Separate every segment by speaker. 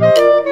Speaker 1: you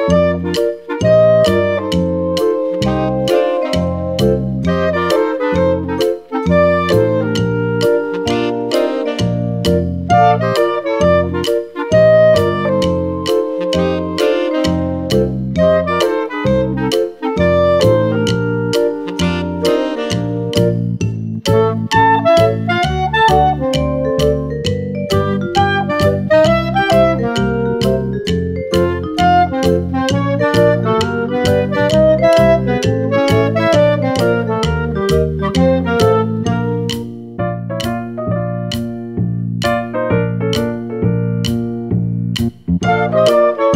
Speaker 1: thank you